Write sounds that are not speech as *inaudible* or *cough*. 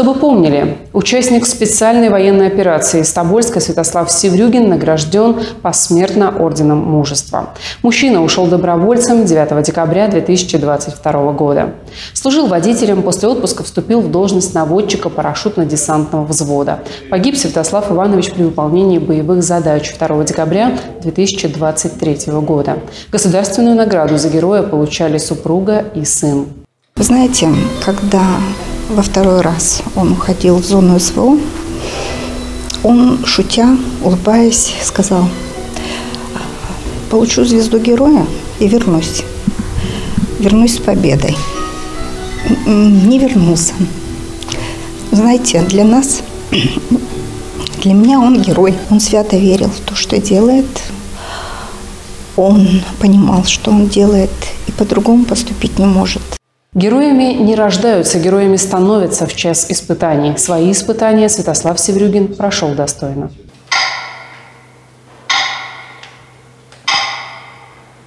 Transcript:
Чтобы помнили, участник специальной военной операции из Тобольска Святослав Севрюгин награжден посмертно Орденом Мужества. Мужчина ушел добровольцем 9 декабря 2022 года. Служил водителем, после отпуска вступил в должность наводчика парашютно-десантного взвода. Погиб Святослав Иванович при выполнении боевых задач 2 декабря 2023 года. Государственную награду за героя получали супруга и сын. Вы знаете, когда во второй раз он уходил в зону СВО, он, шутя, улыбаясь, сказал, получу звезду героя и вернусь. Вернусь с победой. Не вернулся. Знаете, для нас, *clears throat* для меня он герой. Он свято верил в то, что делает. Он понимал, что он делает, и по-другому поступить не может. Героями не рождаются, героями становятся в час испытаний. Свои испытания Святослав Севрюгин прошел достойно.